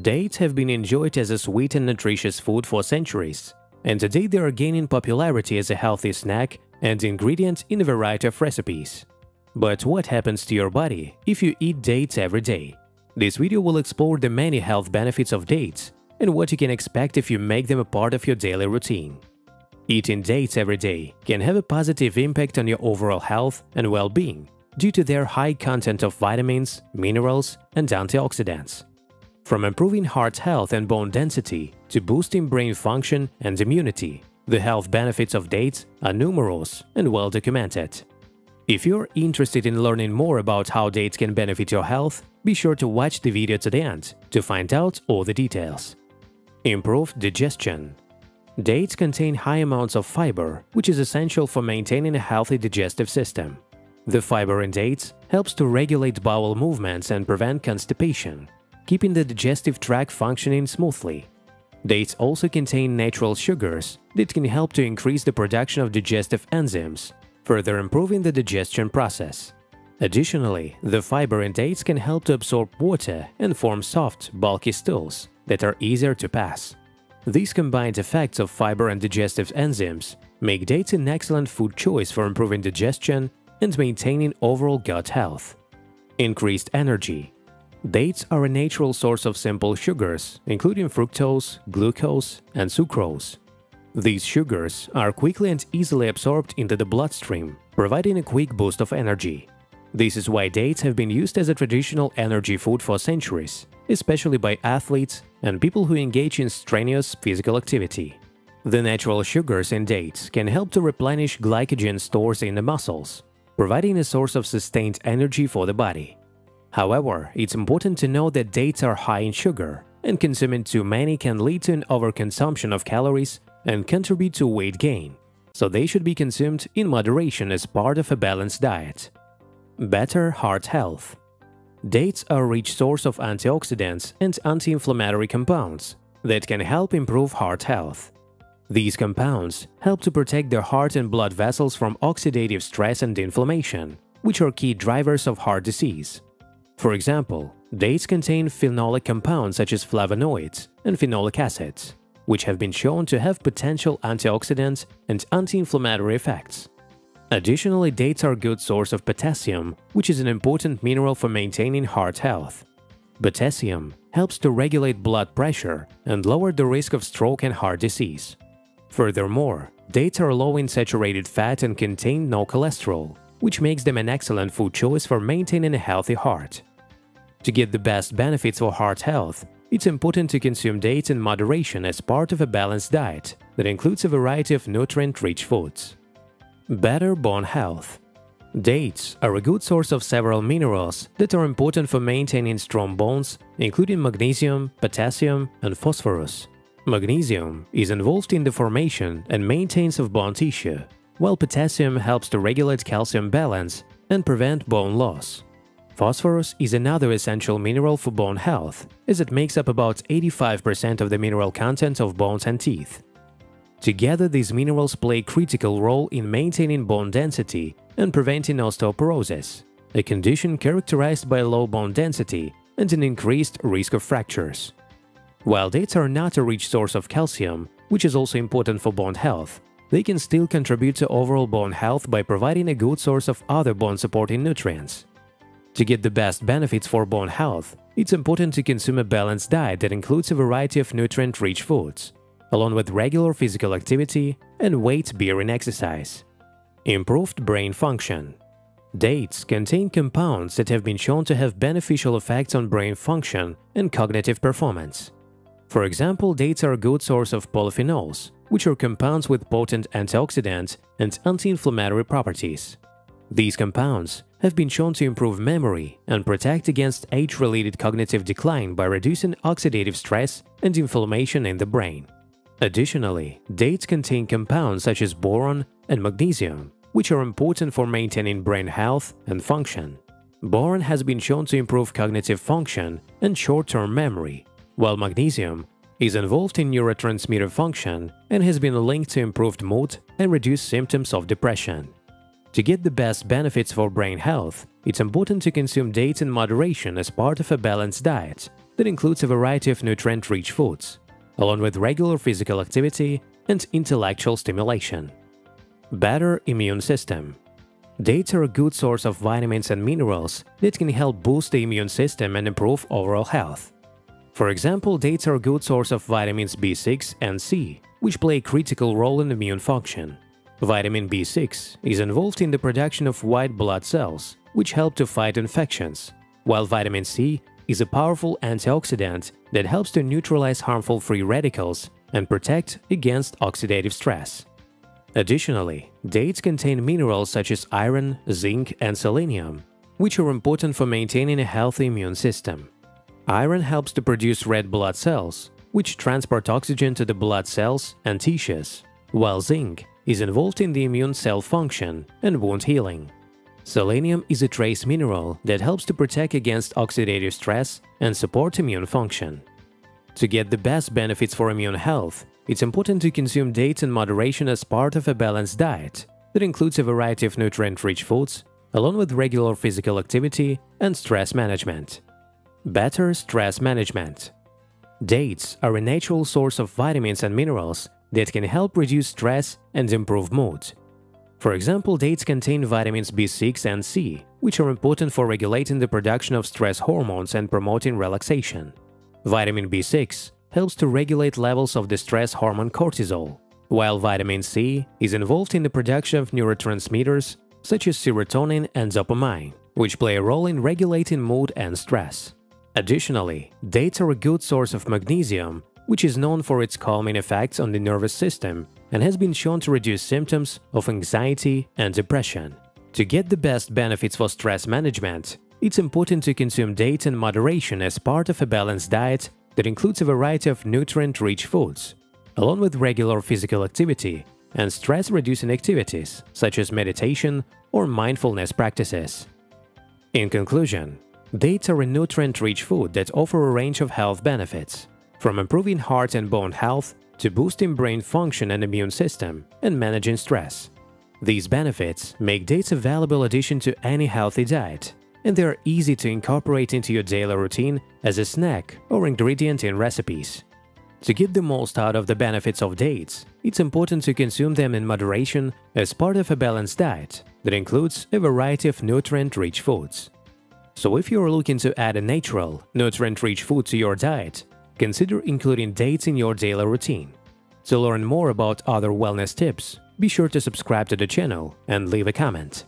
Dates have been enjoyed as a sweet and nutritious food for centuries, and today they are gaining popularity as a healthy snack and ingredient in a variety of recipes. But what happens to your body if you eat dates every day? This video will explore the many health benefits of dates and what you can expect if you make them a part of your daily routine. Eating dates every day can have a positive impact on your overall health and well-being due to their high content of vitamins, minerals, and antioxidants. From improving heart health and bone density to boosting brain function and immunity, the health benefits of dates are numerous and well documented. If you're interested in learning more about how dates can benefit your health, be sure to watch the video to the end to find out all the details. Improved digestion Dates contain high amounts of fiber, which is essential for maintaining a healthy digestive system. The fiber in dates helps to regulate bowel movements and prevent constipation, keeping the digestive tract functioning smoothly. Dates also contain natural sugars that can help to increase the production of digestive enzymes, further improving the digestion process. Additionally, the fiber in dates can help to absorb water and form soft, bulky stools that are easier to pass. These combined effects of fiber and digestive enzymes make dates an excellent food choice for improving digestion and maintaining overall gut health. Increased energy Dates are a natural source of simple sugars, including fructose, glucose, and sucrose. These sugars are quickly and easily absorbed into the bloodstream, providing a quick boost of energy. This is why dates have been used as a traditional energy food for centuries, especially by athletes and people who engage in strenuous physical activity. The natural sugars in dates can help to replenish glycogen stores in the muscles, providing a source of sustained energy for the body. However, it's important to know that dates are high in sugar, and consuming too many can lead to an overconsumption of calories and contribute to weight gain, so they should be consumed in moderation as part of a balanced diet. Better heart health Dates are a rich source of antioxidants and anti-inflammatory compounds that can help improve heart health. These compounds help to protect the heart and blood vessels from oxidative stress and inflammation, which are key drivers of heart disease. For example, dates contain phenolic compounds such as flavonoids and phenolic acids, which have been shown to have potential antioxidant and anti-inflammatory effects. Additionally, dates are a good source of potassium, which is an important mineral for maintaining heart health. Potassium helps to regulate blood pressure and lower the risk of stroke and heart disease. Furthermore, dates are low in saturated fat and contain no cholesterol, which makes them an excellent food choice for maintaining a healthy heart. To get the best benefits for heart health, it's important to consume dates in moderation as part of a balanced diet that includes a variety of nutrient-rich foods. Better bone health Dates are a good source of several minerals that are important for maintaining strong bones, including magnesium, potassium, and phosphorus. Magnesium is involved in the formation and maintenance of bone tissue, while potassium helps to regulate calcium balance and prevent bone loss. Phosphorus is another essential mineral for bone health, as it makes up about 85% of the mineral content of bones and teeth. Together, these minerals play a critical role in maintaining bone density and preventing osteoporosis, a condition characterized by low bone density and an increased risk of fractures. While dates are not a rich source of calcium, which is also important for bone health, they can still contribute to overall bone health by providing a good source of other bone-supporting nutrients. To get the best benefits for bone health, it's important to consume a balanced diet that includes a variety of nutrient-rich foods, along with regular physical activity and weight-bearing exercise. Improved brain function Dates contain compounds that have been shown to have beneficial effects on brain function and cognitive performance. For example, dates are a good source of polyphenols, which are compounds with potent antioxidant and anti-inflammatory properties. These compounds have been shown to improve memory and protect against age-related cognitive decline by reducing oxidative stress and inflammation in the brain. Additionally, dates contain compounds such as boron and magnesium, which are important for maintaining brain health and function. Boron has been shown to improve cognitive function and short-term memory, while magnesium is involved in neurotransmitter function and has been linked to improved mood and reduced symptoms of depression. To get the best benefits for brain health, it's important to consume dates in moderation as part of a balanced diet that includes a variety of nutrient-rich foods, along with regular physical activity and intellectual stimulation. Better immune system Dates are a good source of vitamins and minerals that can help boost the immune system and improve overall health. For example, dates are a good source of vitamins B6 and C, which play a critical role in immune function. Vitamin B6 is involved in the production of white blood cells, which help to fight infections, while vitamin C is a powerful antioxidant that helps to neutralize harmful free radicals and protect against oxidative stress. Additionally, dates contain minerals such as iron, zinc, and selenium, which are important for maintaining a healthy immune system. Iron helps to produce red blood cells, which transport oxygen to the blood cells and tissues, while zinc is involved in the immune cell function and wound healing. Selenium is a trace mineral that helps to protect against oxidative stress and support immune function. To get the best benefits for immune health, it's important to consume dates in moderation as part of a balanced diet that includes a variety of nutrient-rich foods, along with regular physical activity and stress management. Better stress management Dates are a natural source of vitamins and minerals that can help reduce stress and improve mood. For example, dates contain vitamins B6 and C, which are important for regulating the production of stress hormones and promoting relaxation. Vitamin B6 helps to regulate levels of the stress hormone cortisol, while vitamin C is involved in the production of neurotransmitters such as serotonin and dopamine, which play a role in regulating mood and stress. Additionally, dates are a good source of magnesium, which is known for its calming effects on the nervous system and has been shown to reduce symptoms of anxiety and depression. To get the best benefits for stress management, it's important to consume dates in moderation as part of a balanced diet that includes a variety of nutrient-rich foods, along with regular physical activity and stress-reducing activities such as meditation or mindfulness practices. In conclusion, dates are a nutrient-rich food that offer a range of health benefits, from improving heart and bone health to boosting brain function and immune system and managing stress. These benefits make dates a valuable addition to any healthy diet, and they are easy to incorporate into your daily routine as a snack or ingredient in recipes. To get the most out of the benefits of dates, it's important to consume them in moderation as part of a balanced diet that includes a variety of nutrient-rich foods. So if you're looking to add a natural, nutrient-rich food to your diet, Consider including dates in your daily routine. To learn more about other wellness tips, be sure to subscribe to the channel and leave a comment.